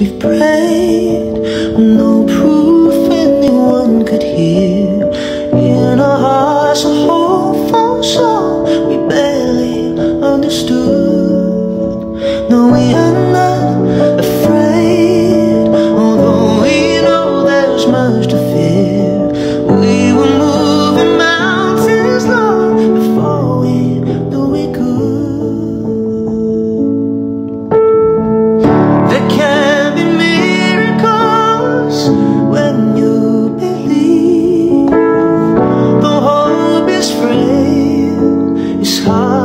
we've prayed No proof anyone could hear. In our hearts a whole false song We barely understood. No, we are not afraid Although we know there's much to fear time.